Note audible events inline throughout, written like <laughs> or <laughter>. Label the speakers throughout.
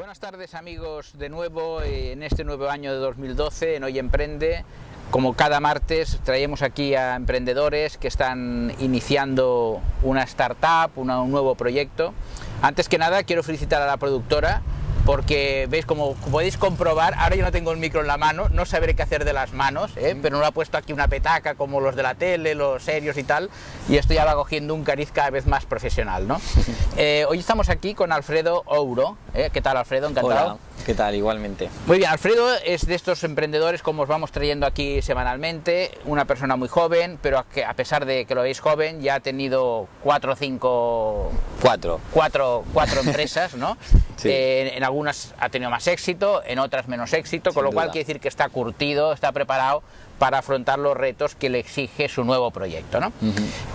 Speaker 1: Buenas tardes amigos de nuevo eh, en este nuevo año de 2012 en Hoy Emprende. Como cada martes traemos aquí a emprendedores que están iniciando una startup, una, un nuevo proyecto. Antes que nada quiero felicitar a la productora porque veis como podéis comprobar, ahora yo no tengo el micro en la mano, no sabré qué hacer de las manos, ¿eh? pero no lo ha puesto aquí una petaca como los de la tele, los serios y tal, y esto ya va cogiendo un cariz cada vez más profesional. ¿no? Eh, hoy estamos aquí con Alfredo Ouro, ¿eh? ¿qué tal Alfredo? Encantado.
Speaker 2: Hola, ¿qué tal? Igualmente.
Speaker 1: Muy bien, Alfredo es de estos emprendedores como os vamos trayendo aquí semanalmente, una persona muy joven, pero que a pesar de que lo veis joven, ya ha tenido cuatro o cinco...
Speaker 2: Cuatro.
Speaker 1: Cuatro, cuatro empresas, ¿no? <laughs>
Speaker 2: Sí.
Speaker 1: Eh, en algunas ha tenido más éxito, en otras menos éxito, con lo cual quiere decir que está curtido, está preparado para afrontar los retos que le exige su nuevo proyecto. ¿no?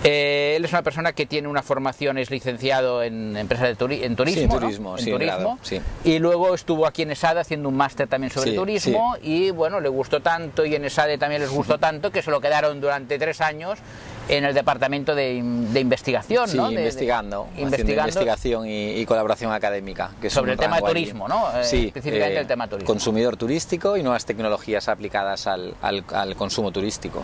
Speaker 1: Eh, él es una persona que tiene una formación, es licenciado en empresas de turi- en turismo,
Speaker 2: Sí, en turismo, sí, en
Speaker 1: turismo.
Speaker 2: sí.
Speaker 1: y luego estuvo aquí en ESADE haciendo un máster también sobre turismo y bueno, le gustó tanto y en ESADE también les gustó tanto que se lo quedaron durante tres años en el departamento de, de investigación,
Speaker 2: Sí,
Speaker 1: ¿no? De-
Speaker 2: investigando, investigación y, y colaboración académica. Que es
Speaker 1: Sobre el tema de
Speaker 2: allí.
Speaker 1: turismo, ¿no? Eh,
Speaker 2: Sí,
Speaker 1: específicamente el tema turismo.
Speaker 2: Consumidor turístico y nuevas tecnologías aplicadas al, al- al consumo turístico.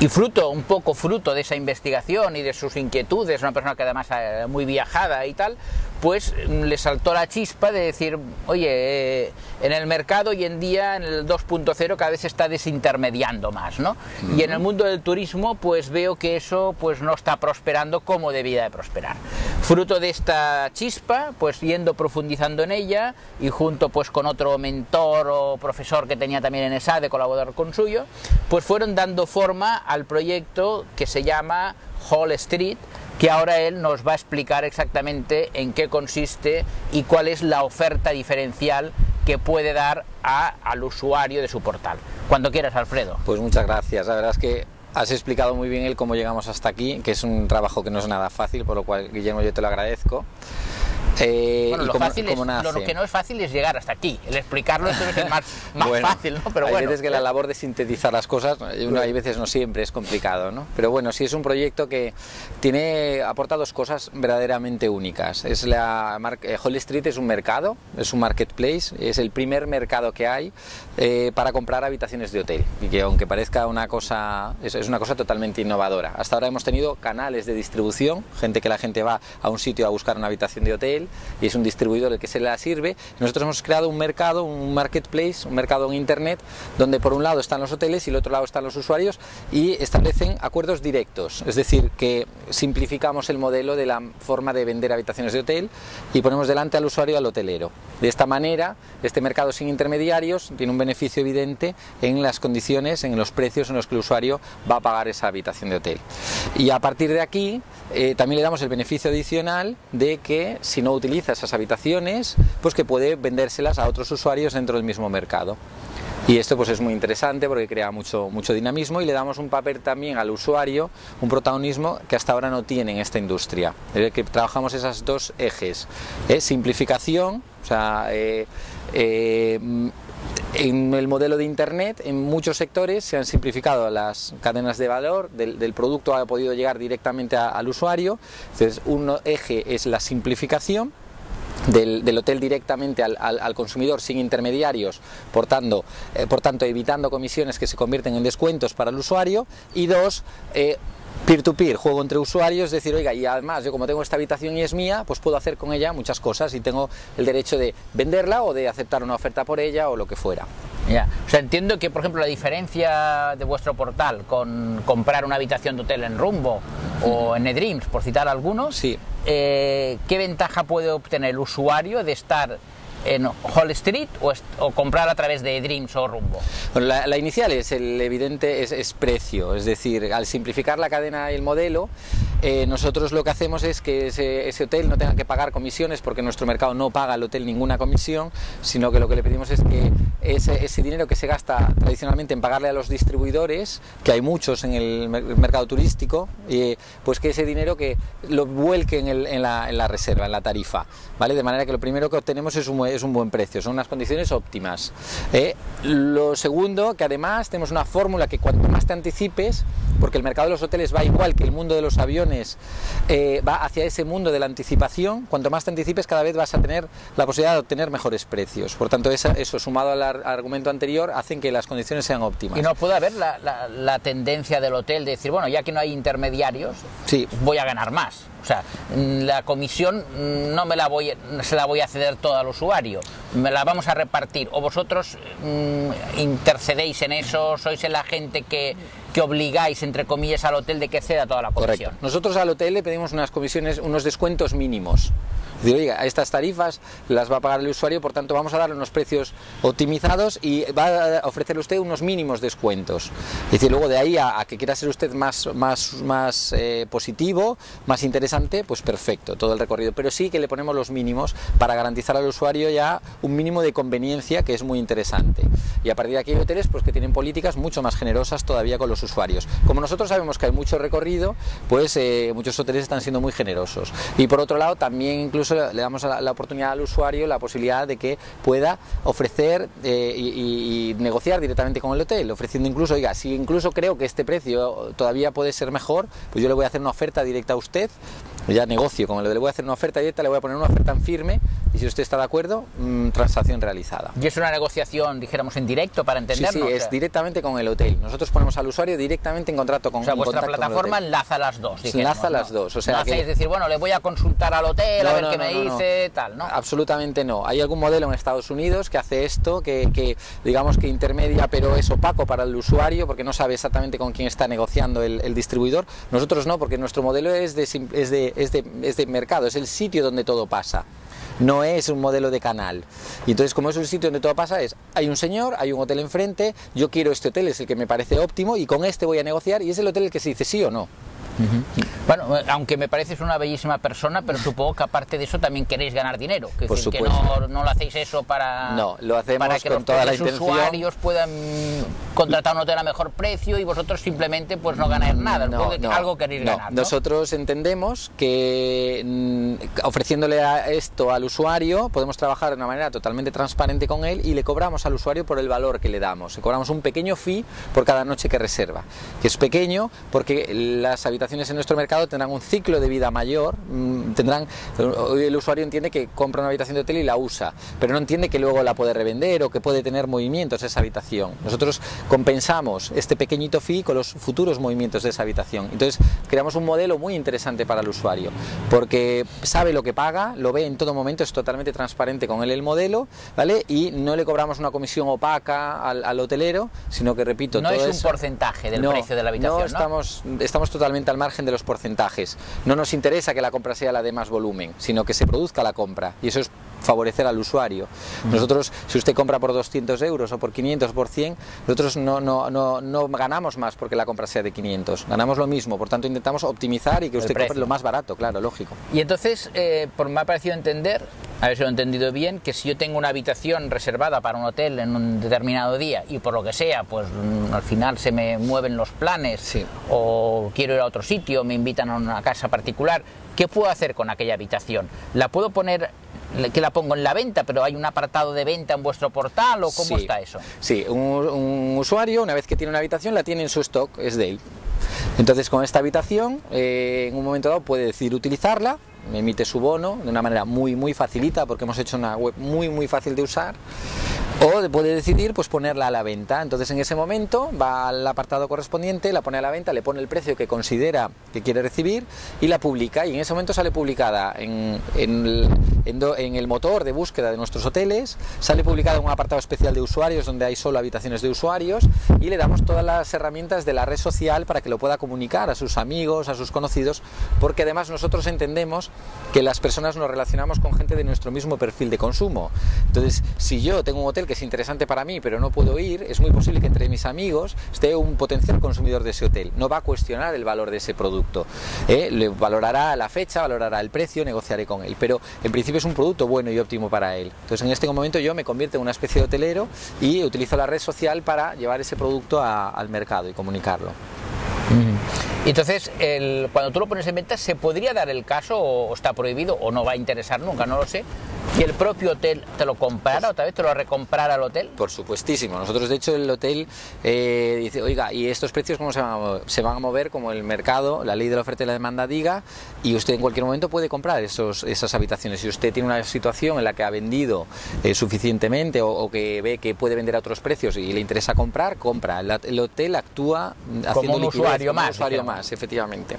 Speaker 1: Y fruto, un poco fruto de esa investigación y de sus inquietudes, una persona que además eh, muy viajada y tal, pues mm, le saltó la chispa de decir, oye, eh, en el mercado hoy en día, en el 2.0, cada vez se está desintermediando más, ¿no? Y en el mundo del turismo, pues veo que eso pues no está prosperando como debía de prosperar. Fruto de esta chispa, pues yendo profundizando en ella y junto pues con otro mentor o profesor que tenía también en ESA de colaborar con suyo, pues fueron dando forma al proyecto que se llama Hall Street, que ahora él nos va a explicar exactamente en qué consiste y cuál es la oferta diferencial que puede dar al usuario de su portal. Cuando quieras, Alfredo.
Speaker 2: Pues muchas gracias. La verdad es que has explicado muy bien el cómo llegamos hasta aquí, que es un trabajo que no es nada fácil, por lo cual, Guillermo, yo te lo agradezco. Eh,
Speaker 1: Bueno, lo,
Speaker 2: cómo-
Speaker 1: fácil es, lo que no es fácil es llegar hasta aquí. El explicarlo es el más, <laughs> más
Speaker 2: Bueno,
Speaker 1: fácil, ¿no? Pero
Speaker 2: hay
Speaker 1: bueno.
Speaker 2: veces que la labor de sintetizar las cosas, uno, hay veces no siempre es complicado, ¿no? Pero bueno, sí es un proyecto que tiene aporta dos cosas verdaderamente únicas. Es la eh, Hall Street es un mercado, es un marketplace, es el primer mercado que hay eh, para comprar habitaciones de hotel y que aunque parezca una cosa es, es una cosa totalmente innovadora. Hasta ahora hemos tenido canales de distribución, gente que la gente va a un sitio a buscar una habitación de hotel y es un distribuidor el que se la sirve. Nosotros hemos creado un mercado, un marketplace, un mercado en internet donde por un lado están los hoteles y el otro lado están los usuarios y establecen acuerdos directos, es decir, que simplificamos el modelo de la forma de vender habitaciones de hotel y ponemos delante al usuario y al hotelero. De esta manera, este mercado sin intermediarios tiene un beneficio evidente en las condiciones, en los precios en los que el usuario va a pagar esa habitación de hotel. Y a partir de aquí, eh, también le damos el beneficio adicional de que si no utiliza esas habitaciones, pues que puede vendérselas a otros usuarios dentro del mismo mercado. Y esto pues es muy interesante porque crea mucho, mucho dinamismo y le damos un papel también al usuario, un protagonismo que hasta ahora no tiene en esta industria. Es decir, que trabajamos esas dos ejes, ¿eh? simplificación, o sea, eh, eh, en el modelo de Internet, en muchos sectores se han simplificado las cadenas de valor del, del producto, ha podido llegar directamente al usuario. Entonces, un eje es la simplificación, del, hotel directamente al consumidor sin intermediarios, por tanto, eh, por tanto evitando comisiones que se convierten en descuentos para el usuario y dos, eh, peer-to-peer, juego entre usuarios, es decir, oiga, y además yo como tengo esta habitación y es mía, pues puedo hacer con ella muchas cosas y tengo el derecho de venderla o de aceptar una oferta por ella o lo que fuera.
Speaker 1: Ya. O sea, entiendo que, por ejemplo, la diferencia de vuestro portal con comprar una habitación de hotel en Rumbo o en eDreams, por citar algunos,
Speaker 2: Sí.
Speaker 1: eh, ¿qué ventaja puede obtener el usuario de estar en Hall Street o, o comprar a través de eDreams o Rumbo?
Speaker 2: Bueno, la, inicial es el evidente, es precio, es decir, al simplificar la cadena y el modelo, eh, nosotros lo que hacemos es que ese, hotel no tenga que pagar comisiones porque nuestro mercado no paga al hotel ninguna comisión, sino que lo que le pedimos es que ese, dinero que se gasta tradicionalmente en pagarle a los distribuidores, que hay muchos en el mer- mercado turístico, eh, pues que ese dinero que lo vuelque en, la, reserva, en la tarifa, ¿vale? De manera que lo primero que obtenemos es un, es un buen precio, son unas condiciones óptimas. ¿eh? Lo segundo, que además tenemos una fórmula que cuanto más te anticipes, porque el mercado de los hoteles va igual que el mundo de los aviones, eh, va hacia ese mundo de la anticipación, cuanto más te anticipes cada vez vas a tener la posibilidad de obtener mejores precios. Por tanto, eso, eso sumado al argumento anterior hacen que las condiciones sean óptimas.
Speaker 1: Y no puede haber la, la, la tendencia del hotel de decir, bueno, ya que no hay intermediarios,
Speaker 2: sí.
Speaker 1: voy a ganar más. O sea, la comisión no me la voy, se la voy a ceder toda al usuario, me la vamos a repartir. O vosotros mmm, intercedéis en eso, sois la gente que, que obligáis, entre comillas, al hotel de que ceda toda la comisión.
Speaker 2: Correcto. Nosotros al hotel le pedimos unas comisiones, unos descuentos mínimos. Decir, oiga, estas tarifas las va a pagar el usuario, por tanto vamos a darle unos precios optimizados y va a ofrecerle usted unos mínimos descuentos. Es decir, luego de ahí a, a que quiera ser usted más, más, más eh, positivo, más interesante, pues perfecto, todo el recorrido. Pero sí que le ponemos los mínimos para garantizar al usuario ya un mínimo de conveniencia que es muy interesante. Y a partir de aquí hay hoteles pues, que tienen políticas mucho más generosas todavía con los usuarios. Como nosotros sabemos que hay mucho recorrido, pues eh, muchos hoteles están siendo muy generosos. Y por otro lado, también incluso le damos la, la oportunidad al usuario la posibilidad de que pueda ofrecer eh, y, y, negociar directamente con el hotel, ofreciendo incluso, oiga, si incluso creo que este precio todavía puede ser mejor, pues yo le voy a hacer una oferta directa a usted, ya negocio con el le voy a hacer una oferta directa, le voy a poner una oferta en firme y si usted está de acuerdo, mmm, transacción realizada.
Speaker 1: ¿Y es una negociación, dijéramos, en directo para entendernos?
Speaker 2: Sí, sí, es directamente con el hotel. Nosotros ponemos al usuario directamente en contrato con
Speaker 1: O sea, vuestra plataforma enlaza las dos.
Speaker 2: Enlaza las dos. O sea, que...
Speaker 1: hacéis decir, bueno, le voy a consultar al hotel,
Speaker 2: no,
Speaker 1: a ver
Speaker 2: no,
Speaker 1: qué me dice, tal, ¿no?
Speaker 2: Absolutamente no. Hay algún modelo en Estados Unidos que hace esto, que, que, digamos que intermedia, pero es opaco para el usuario porque no sabe exactamente con quién está negociando el, el distribuidor. Nosotros no, porque nuestro modelo es de, es de, es de, es de mercado, es el sitio donde todo pasa no es un modelo de canal. Y entonces, como es un sitio donde todo pasa, es, hay un señor, hay un hotel enfrente, yo quiero este hotel, es el que me parece óptimo, y con este voy a negociar, y es el hotel el que se dice sí o no.
Speaker 1: Uh -huh. Bueno, aunque me pareces una bellísima persona, pero supongo que aparte de eso también queréis ganar dinero. Que,
Speaker 2: Por
Speaker 1: decir, que no, no, lo hacéis eso para,
Speaker 2: no, lo hacemos
Speaker 1: para que
Speaker 2: con
Speaker 1: los
Speaker 2: toda la intención.
Speaker 1: usuarios puedan contratar un hotel a mejor precio y vosotros simplemente pues no ganáis nada.
Speaker 2: No,
Speaker 1: algo queréis ganar. ¿no?
Speaker 2: Nosotros entendemos que mmm, ofreciéndole a esto al usuario podemos trabajar de una manera totalmente transparente con él y le cobramos al usuario por el valor que le damos. Le cobramos un pequeño fee por cada noche que reserva. Que es pequeño porque las habitaciones en nuestro mercado tendrán un ciclo de vida mayor, mmm, tendrán hoy el usuario entiende que compra una habitación de hotel y la usa, pero no entiende que luego la puede revender o que puede tener movimientos esa habitación. Nosotros compensamos este pequeñito fee con los futuros movimientos de esa habitación. Entonces, creamos un modelo muy interesante para el usuario, porque sabe lo que paga, lo ve en todo momento, es totalmente transparente con él el modelo, ¿vale? Y no le cobramos una comisión opaca al, al hotelero, sino que repito,
Speaker 1: no
Speaker 2: todo
Speaker 1: es un
Speaker 2: eso,
Speaker 1: porcentaje del
Speaker 2: no,
Speaker 1: precio de la habitación,
Speaker 2: no estamos, estamos totalmente al margen de los porcentajes. No nos interesa que la compra sea la de más volumen, sino que se produzca la compra. Y eso es favorecer al usuario. Nosotros, si usted compra por 200 euros o por 500 o por 100, nosotros no, no, no, no ganamos más porque la compra sea de 500. Ganamos lo mismo. Por tanto, intentamos optimizar y que usted compre lo más barato, claro, lógico.
Speaker 1: Y entonces, eh, por me ha parecido entender, a ver si lo he entendido bien, que si yo tengo una habitación reservada para un hotel en un determinado día y por lo que sea, pues mm, al final se me mueven los planes
Speaker 2: sí.
Speaker 1: o quiero ir a otro sitio, me invitan a una casa particular, ¿qué puedo hacer con aquella habitación? ¿La puedo poner que la pongo en la venta, pero hay un apartado de venta en vuestro portal o cómo
Speaker 2: sí,
Speaker 1: está eso?
Speaker 2: Sí, un, un, usuario una vez que tiene una habitación la tiene en su stock, es de él. Entonces con esta habitación eh, en un momento dado puede decidir utilizarla, emite su bono de una manera muy muy facilita porque hemos hecho una web muy muy fácil de usar o puede decidir pues ponerla a la venta. Entonces en ese momento va al apartado correspondiente, la pone a la venta, le pone el precio que considera que quiere recibir y la publica. Y en ese momento sale publicada en, en, el, en, do, en el motor de búsqueda de nuestros hoteles, sale publicada en un apartado especial de usuarios donde hay solo habitaciones de usuarios y le damos todas las herramientas de la red social para que lo pueda comunicar a sus amigos, a sus conocidos, porque además nosotros entendemos que las personas nos relacionamos con gente de nuestro mismo perfil de consumo. Entonces, si yo tengo un hotel que es interesante para mí, pero no puedo ir, es muy posible que entre mis amigos esté un potencial consumidor de ese hotel. No va a cuestionar el valor de ese producto. ¿eh? Le valorará la fecha, valorará el precio, negociaré con él. Pero en principio es un producto bueno y óptimo para él. Entonces en este momento yo me convierto en una especie de hotelero y utilizo la red social para llevar ese producto al mercado y comunicarlo.
Speaker 1: Y entonces, el, cuando tú lo pones en venta, ¿se podría dar el caso o está prohibido o no va a interesar nunca? No lo sé. que el propio hotel te lo comprara, otra vez te lo recomprara el hotel.
Speaker 2: Por supuestísimo. Nosotros, de hecho, el hotel eh, dice, oiga, ¿y estos precios cómo se van, a mover? se van a mover? Como el mercado, la ley de la oferta y la demanda diga, y usted en cualquier momento puede comprar esos, esas habitaciones. Si usted tiene una situación en la que ha vendido eh, suficientemente o, o, que ve que puede vender a otros precios y le interesa comprar, compra. El, el hotel actúa
Speaker 1: como un
Speaker 2: liquidez,
Speaker 1: usuario
Speaker 2: como
Speaker 1: más.
Speaker 2: Un usuario más, efectivamente.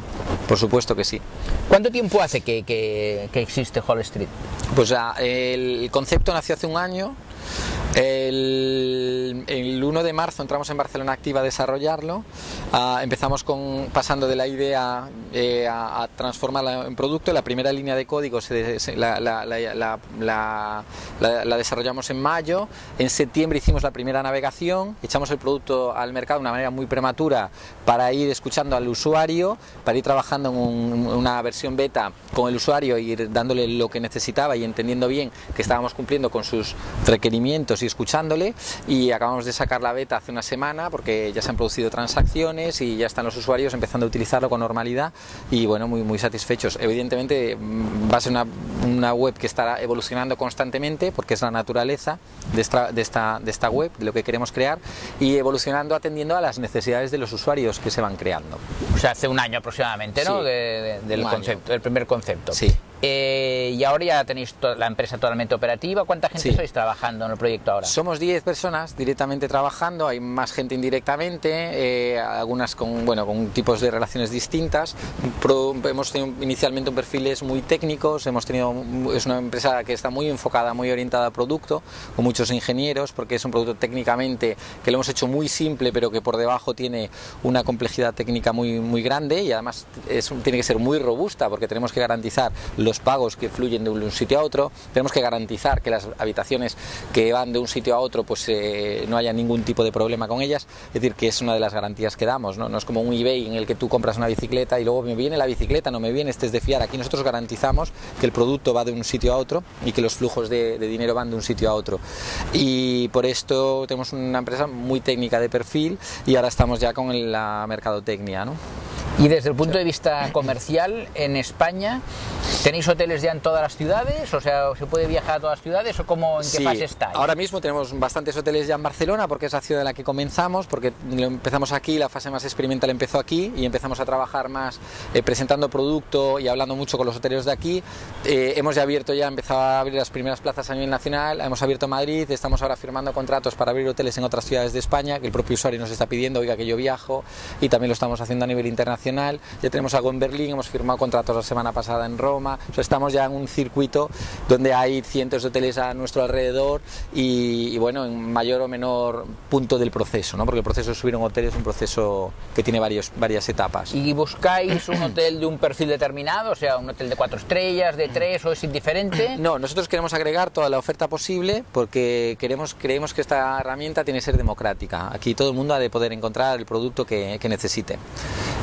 Speaker 2: Por supuesto que sí.
Speaker 1: ¿Cuánto tiempo hace que, que, que existe Hall Street?
Speaker 2: Pues ah, el concepto nació hace un año. El, el, 1 de marzo entramos en Barcelona Activa a desarrollarlo. Uh, empezamos con, pasando de la idea eh, a, a, transformarla en producto. La primera línea de código se, se, la, la, la, la, desarrollamos en mayo. En septiembre hicimos la primera navegación. Echamos el producto al mercado de una manera muy prematura para ir escuchando al usuario, para ir trabajando en un, una versión beta con el usuario ir dándole lo que necesitaba y entendiendo bien que estábamos cumpliendo con sus requerimientos y escuchándole y acabamos de sacar la beta hace una semana porque ya se han producido transacciones y ya están los usuarios empezando a utilizarlo con normalidad y bueno, muy, muy satisfechos. Evidentemente va a ser una, una web que estará evolucionando constantemente porque es la naturaleza de esta, de, esta, de esta web, de lo que queremos crear y evolucionando atendiendo a las necesidades de los usuarios que se van creando.
Speaker 1: O sea, hace un año aproximadamente, ¿no?
Speaker 2: Sí,
Speaker 1: de, de, del concepto, del primer concepto.
Speaker 2: Sí.
Speaker 1: Eh, y ahora ya tenéis la empresa totalmente operativa. ¿Cuánta gente
Speaker 2: Sí.
Speaker 1: sois trabajando en el proyecto ahora?
Speaker 2: Somos 10 personas directamente trabajando, hay más gente indirectamente, eh, algunas con, bueno, con tipos de relaciones distintas. Pro, hemos tenido inicialmente un perfiles muy técnicos, hemos tenido, es una empresa que está muy enfocada, muy orientada al producto, con muchos ingenieros, porque es un producto técnicamente que lo hemos hecho muy simple, pero que por debajo tiene una complejidad técnica muy, muy grande y además es, tiene que ser muy robusta, porque tenemos que garantizar los pagos que fluyen de un sitio a otro, tenemos que garantizar que las habitaciones que van de un sitio a otro pues eh, no haya ningún tipo de problema con ellas, es decir, que es una de las garantías que damos, ¿no? es como un eBay en el que tú compras una bicicleta y luego me viene la bicicleta, no me viene, este es de fiar, aquí nosotros garantizamos que el producto va de un sitio a otro y que los flujos de, de dinero van de un sitio a otro y por esto tenemos una empresa muy técnica de perfil y ahora estamos ya con la mercadotecnia, ¿no?
Speaker 1: Y desde el punto de vista comercial, en España, ¿tenéis hoteles ya en todas las ciudades? O sea, ¿se puede viajar a todas las ciudades o cómo, en qué
Speaker 2: sí,
Speaker 1: fase está?
Speaker 2: Ahora mismo tenemos bastantes hoteles ya en Barcelona porque es la ciudad en la que comenzamos, porque empezamos aquí, la fase más experimental empezó aquí y empezamos a trabajar más eh, presentando producto y hablando mucho con los hoteleros de aquí. Eh, hemos ya abierto, ya empezado a abrir las primeras plazas a nivel nacional, hemos abierto Madrid, estamos ahora firmando contratos para abrir hoteles en otras ciudades de España, que el propio usuario nos está pidiendo, oiga que yo viajo, y también lo estamos haciendo a nivel internacional. Ya tenemos algo en Berlín, hemos firmado contratos la semana pasada en Roma, o sea, estamos ya en un circuito donde hay cientos de hoteles a nuestro alrededor y, y, bueno, en mayor o menor punto del proceso, ¿no? porque el proceso de subir un hotel es un proceso que tiene varios, varias etapas.
Speaker 1: ¿Y buscáis un hotel de un perfil determinado, o sea, un hotel de cuatro estrellas, de tres, o es indiferente? <clears throat>
Speaker 2: No, nosotros queremos agregar toda la oferta posible porque queremos, creemos que esta herramienta tiene que ser democrática. Aquí todo el mundo ha de poder encontrar el producto que, que necesite.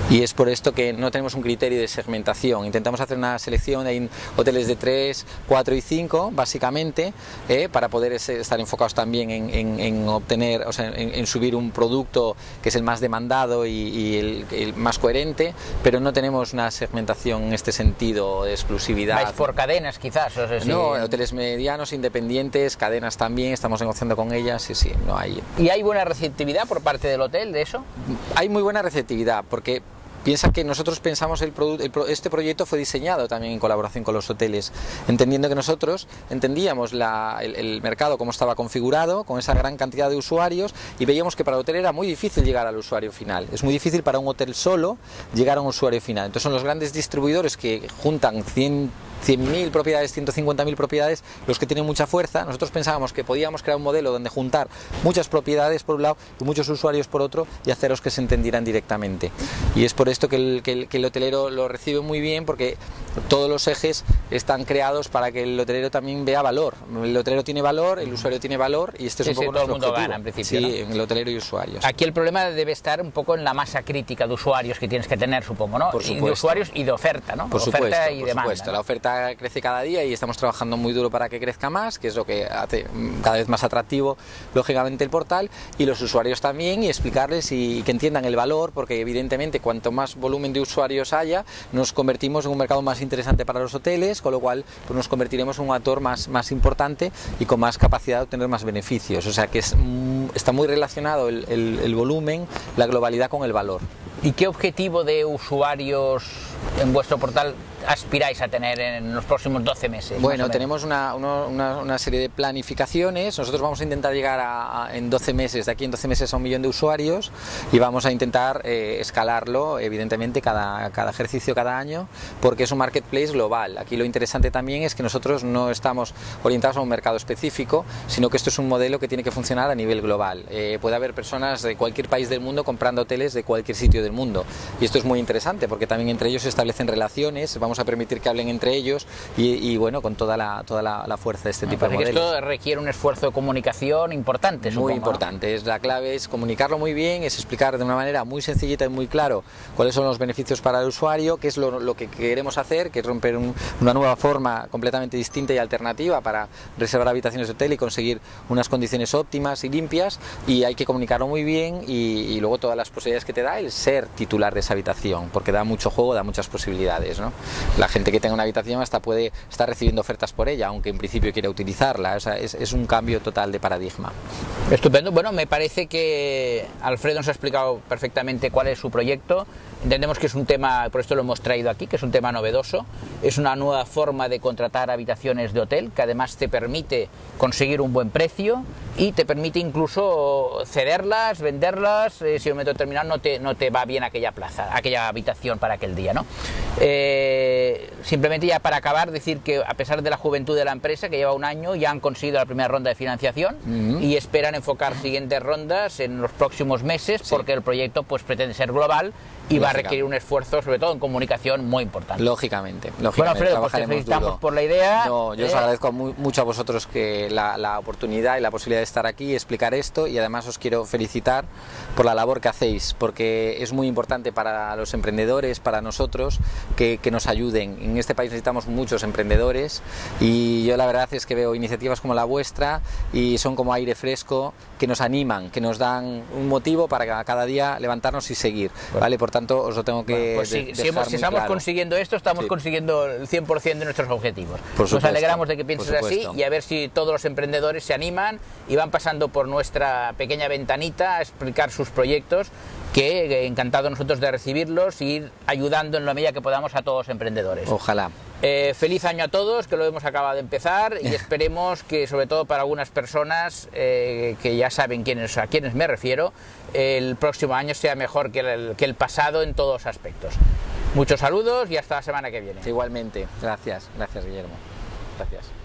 Speaker 2: Y es por esto que no tenemos un criterio de segmentación. Intentamos hacer una selección de hoteles de 3, 4 y 5, básicamente, eh, para poder estar enfocados también en, en, en obtener, o sea, en, en, subir un producto que es el más demandado y, y el, el, más coherente, pero no tenemos una segmentación en este sentido de exclusividad.
Speaker 1: ¿Vais por cadenas, quizás? O sea, sí.
Speaker 2: No, hoteles medianos, independientes, cadenas también, estamos negociando con ellas, sí, sí, no hay.
Speaker 1: ¿Y hay buena receptividad por parte del hotel de eso?
Speaker 2: Hay muy buena receptividad, porque Piensa que nosotros pensamos el, el este proyecto fue diseñado también en colaboración con los hoteles, entendiendo que nosotros entendíamos la, el, el, mercado como estaba configurado, con esa gran cantidad de usuarios, y veíamos que para el hotel era muy difícil llegar al usuario final. Es muy difícil para un hotel solo llegar a un usuario final. Entonces son los grandes distribuidores que juntan 100 100.000 propiedades, 150.000 propiedades, los que tienen mucha fuerza. Nosotros pensábamos que podíamos crear un modelo donde juntar muchas propiedades por un lado y muchos usuarios por otro y hacerlos que se entendieran directamente. Y es por esto que el, que el, que el hotelero lo recibe muy bien porque todos los ejes están creados para que el hotelero también vea valor. El hotelero tiene valor, el usuario tiene valor y este es
Speaker 1: sí,
Speaker 2: un poco
Speaker 1: sí, todo el mundo
Speaker 2: objetivo.
Speaker 1: gana en principio.
Speaker 2: Sí, ¿no? el hotelero y usuarios.
Speaker 1: Aquí el problema debe estar un poco en la masa crítica de usuarios que tienes que tener, supongo, ¿no?
Speaker 2: Por
Speaker 1: y de usuarios y de oferta, ¿no?
Speaker 2: Por
Speaker 1: oferta
Speaker 2: supuesto,
Speaker 1: y
Speaker 2: por
Speaker 1: demanda.
Speaker 2: supuesto.
Speaker 1: ¿no?
Speaker 2: La oferta crece cada día y estamos trabajando muy duro para que crezca más, que es lo que hace mm, cada vez más atractivo, lógicamente, el portal, y los usuarios también, y explicarles y, que entiendan el valor, porque evidentemente cuanto más volumen de usuarios haya, nos convertimos en un mercado más interesante para los hoteles, con lo cual pues, nos convertiremos en un actor más, más importante y con más capacidad de obtener más beneficios. O sea que es, mm, está muy relacionado el, el volumen, la globalidad con el valor.
Speaker 1: ¿Y qué objetivo de usuarios en vuestro portal aspiráis a tener en los próximos 12 meses?
Speaker 2: Bueno, tenemos una, una, serie de planificaciones. Nosotros vamos a intentar llegar a, en 12 meses, de aquí en 12 meses a un millón de usuarios y vamos a intentar eh, escalarlo, evidentemente, cada, cada ejercicio, cada año, porque es un marketplace global. Aquí lo interesante también es que nosotros no estamos orientados a un mercado específico, sino que esto es un modelo que tiene que funcionar a nivel global. Eh, puede haber personas de cualquier país del mundo comprando hoteles de cualquier sitio del mundo. Y esto es muy interesante porque también entre ellos se establecen relaciones, vamos a permitir que hablen entre ellos y, bueno, con toda la, toda la, fuerza de este tipo de modelos.
Speaker 1: esto requiere un esfuerzo de comunicación importante,
Speaker 2: Muy importante, es, la clave es comunicarlo muy bien, es explicar de una manera muy sencillita y muy claro cuáles son los beneficios para el usuario, qué es lo, que queremos hacer, que es romper una nueva forma completamente distinta y alternativa para reservar habitaciones de hotel y conseguir unas condiciones óptimas y limpias y hay que comunicarlo muy bien y, y luego todas las posibilidades que te da el ser titular de esa habitación, porque da mucho juego, da muchas posibilidades. ¿no? La gente que tenga una habitación hasta puede estar recibiendo ofertas por ella, aunque en principio quiera utilizarla. O es, un cambio total de paradigma.
Speaker 1: Estupendo. Bueno, me parece que Alfredo nos ha explicado perfectamente cuál es su proyecto. Entendemos que es un tema, por esto lo hemos traído aquí, que es un tema novedoso. Es una nueva forma de contratar habitaciones de hotel que además te permite conseguir un buen precio y te permite incluso cederlas, venderlas, eh, si en un momento determinado no te, no te va bien aquella plaza, aquella habitación para aquel día. ¿no? Eh, simplemente ya para acabar, decir que a pesar de la juventud de la empresa, que lleva un año, ya han conseguido la primera ronda de financiación y esperan enfocar siguientes rondas en los próximos meses porque el proyecto pues pretende ser global y va a requerir un esfuerzo, sobre todo en comunicación, muy importante.
Speaker 2: Lógicamente. lógicamente
Speaker 1: bueno, Alfredo, pues te felicitamos por la idea.
Speaker 2: No, yo os ¿eh? agradezco mucho a vosotros que la, la, oportunidad y la posibilidad de estar aquí y explicar esto y además os quiero felicitar por la labor que hacéis, porque es muy importante para los emprendedores, para nosotros, que, que nos ayuden. En este país necesitamos muchos emprendedores y yo la verdad es que veo iniciativas como la vuestra y son como aire fresco que nos animan, que nos dan un motivo para cada día levantarnos y seguir. ¿vale? Por tanto, os lo tengo que
Speaker 1: pues si, estamos consiguiendo esto, estamos consiguiendo el 100% de nuestros objetivos. Nos alegramos de que pienses así y a ver si todos los emprendedores se animan y van pasando por nuestra pequeña ventanita a explicar sus proyectos que eh, encantado nosotros de recibirlos y ir ayudando en la medida que podamos a todos los emprendedores.
Speaker 2: Ojalá.
Speaker 1: Eh, feliz año a todos, que lo hemos acabado de empezar y <laughs> esperemos que sobre todo para algunas personas eh, que ya saben quiénes, a quiénes me refiero, el próximo año sea mejor que el, que el pasado en todos los aspectos. Muchos saludos y hasta la semana que viene.
Speaker 2: Igualmente, gracias, gracias Guillermo.
Speaker 1: Gracias.